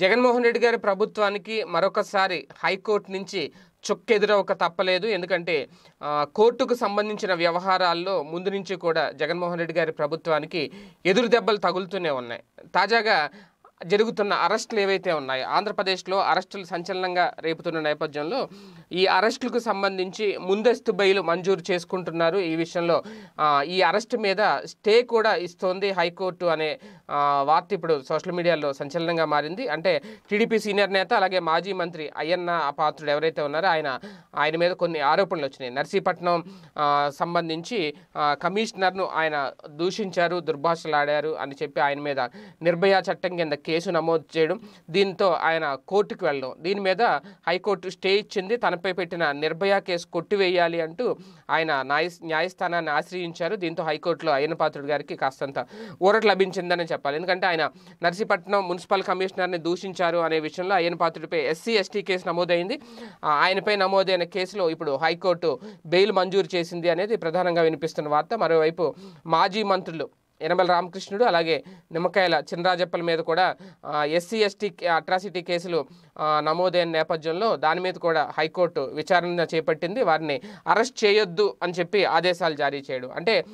జగన్మోహన్ రెడ్డి గారి ప్రభుత్వానికి మరొకసారి హైకోర్టు నుంచి చుక్కెదురవక తప్పలేదు. ఎందుకంటే కోర్టుకు సంబంధించిన వ్యవహారాల్లో ముందు నుంచి కూడా జగన్మోహన్ రెడ్డి గారి ప్రభుత్వానికి ఎదురు దెబ్బలు తగులుతూనే ఉన్నాయి. తాజాగా జరుగుతున్న అరెస్టులు ఏవైతే ఉన్నాయో ఆంధ్రప్రదేశ్లో అరెస్టులు సంచలనంగా రేపుతున్న నేపథ్యంలో ఈ అరెస్టులకు సంబంధించి ముందస్తు బెయిల్ మంజూరు చేసుకుంటున్నారు. ఈ విషయంలో ఈ అరెస్ట్ మీద స్టే కూడా ఇస్తోంది హైకోర్టు అనే వార్త ఇప్పుడు సోషల్ మీడియాలో సంచలనంగా మారింది. అంటే టీడీపీ సీనియర్ నేత అలాగే మాజీ మంత్రి అయ్యన్న పాత్రుడు ఎవరైతే ఉన్నారో ఆయన ఆయన మీద కొన్ని ఆరోపణలు వచ్చినాయి. నర్సీపట్నం సంబంధించి కమిషనర్ను ఆయన దూషించారు దుర్భాషలాడారు అని చెప్పి ఆయన మీద నిర్భయ చట్టం కింద కేసు నమోదు చేయడం దీంతో ఆయన కోర్టుకు వెళ్ళడం. దీని మీద హైకోర్టు స్టే ఇచ్చింది. తన తనపై పెట్టిన నిర్భయ కేసు కొట్టివేయాలి అంటూ ఆయన న్యాయ న్యాయస్థానాన్ని ఆశ్రయించారు. దీంతో హైకోర్టులో అయ్యన పాత్రుడు గారికి కాస్తంత ఊరట లభించిందని చెప్పాలి. ఎందుకంటే ఆయన నర్సీపట్నం మున్సిపల్ కమిషనర్ని దూషించారు అనే విషయంలో అయ్యన పాత్రుడిపై ఎస్సీ ఎస్టీ కేసు నమోదైంది. ఆయనపై నమోదైన కేసులో ఇప్పుడు హైకోర్టు బెయిల్ మంజూరు చేసింది అనేది ప్రధానంగా వినిపిస్తున్న వార్త. మరోవైపు మాజీ మంత్రులు యనమల రామకృష్ణుడు అలాగే నిమ్మకాయల చినరాజప్పల మీద కూడా ఎస్సీ ఎస్టీ అట్రాసిటీ కేసులు నమోదైన నేపథ్యంలో దాని మీద కూడా హైకోర్టు విచారణ చేపట్టింది. వారిని అరెస్ట్ చేయొద్దు అని చెప్పి ఆదేశాలు జారీ చేయడం. అంటే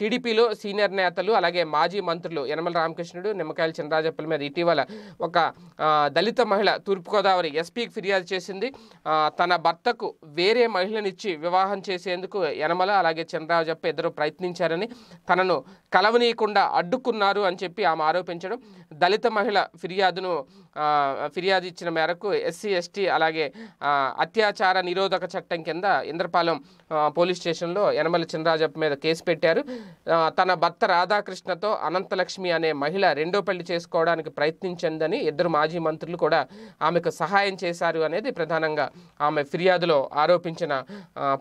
టీడీపీలో సీనియర్ నేతలు అలాగే మాజీ మంత్రులు యనమల రామకృష్ణుడు నిమ్మకాయల చినరాజప్పల మీద ఇటీవల ఒక దళిత మహిళ తూర్పుగోదావరి ఎస్పీకి ఫిర్యాదు చేసింది. తన భర్తకు వేరే మహిళనిచ్చి వివాహం చేసేందుకు యనమల అలాగే చినరాజప్ప ఇద్దరు ప్రయత్నించారని తనను కలవ కలవనీయకుండా అడ్డుకున్నారు అని చెప్పి ఆమె ఆరోపించడం. దళిత మహిళ ఫిర్యాదును ఫిర్యాదు ఇచ్చిన మేరకు ఎస్సీ ఎస్టీ అలాగే అత్యాచార నిరోధక చట్టం కింద ఇంద్రపాలెం పోలీస్ స్టేషన్లో యనమల చినరాజప్ప మీద కేసు పెట్టారు. తన భర్త రాధాకృష్ణతో అనంతలక్ష్మి అనే మహిళ రెండో పెళ్ళి చేసుకోవడానికి ప్రయత్నించిందని ఇద్దరు మాజీ మంత్రులు కూడా ఆమెకు సహాయం చేశారు అనేది ప్రధానంగా ఆమె ఫిర్యాదులో ఆరోపించిన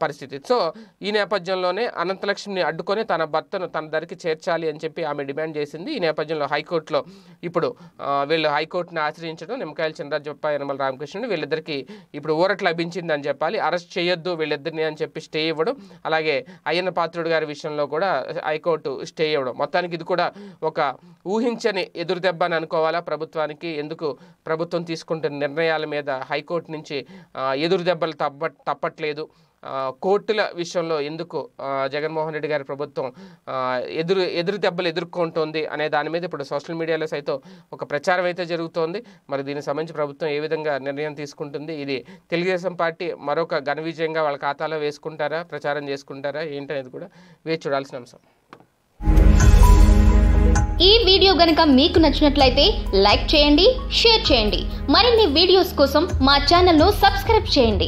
పరిస్థితి. సో ఈ నేపథ్యంలోనే అనంతలక్ష్మిని అడ్డుకొని తన భర్తను తన దరికి చేర్చాలి అని చెప్పి ఆమె డిమాండ్ చేసింది. ఈ నేపథ్యంలో హైకోర్టులో ఇప్పుడు వీళ్ళు హైకోర్టును ఆశ్రయించడం నిమ్మకాయల చంద్రజప్ప యనమల రామకృష్ణుడు వీళ్ళిద్దరికి ఇప్పుడు ఊరట లభించింది అని చెప్పాలి. అరెస్ట్ చేయొద్దు వీళ్ళిద్దరిని అని చెప్పి స్టే ఇవ్వడం అలాగే అయ్యన్న పాత్రుడు గారి విషయంలో కూడా హైకోర్టు స్టే ఇవ్వడం. మొత్తానికి ఇది కూడా ఒక ఊహించని ఎదురుదెబ్బ అని అనుకోవాలా ప్రభుత్వానికి? ఎందుకు ప్రభుత్వం తీసుకుంటున్న నిర్ణయాల మీద హైకోర్టు నుంచి ఎదురుదెబ్బలు ఎదురు దెబ్బలు తప్ప తప్పట్లేదు? కోర్టుల విషయంలో ఎందుకు జగన్మోహన్ రెడ్డి గారి ప్రభుత్వం ఎదురు ఎదురు దెబ్బలు ఎదుర్కొంటోంది అనే దాని మీద ఇప్పుడు సోషల్ మీడియాలో సైతం ఒక ప్రచారం అయితే జరుగుతోంది. మరి దీనికి సంబంధించి ప్రభుత్వం ఏ విధంగా నిర్ణయం తీసుకుంటుంది? ఇది తెలుగుదేశం పార్టీ మరొక ఘన విజయంగా వాళ్ళ ఖాతాలో వేసుకుంటారా? ప్రచారం చేసుకుంటారా? ఏంటనేది కూడా వేచి చూడాల్సిన అంశం. ఈ వీడియో గనుక మీకు నచ్చినట్లయితే లైక్ చేయండి షేర్ చేయండి. మరిన్ని వీడియోస్ కోసం మా ఛానల్ను సబ్స్క్రైబ్ చేయండి.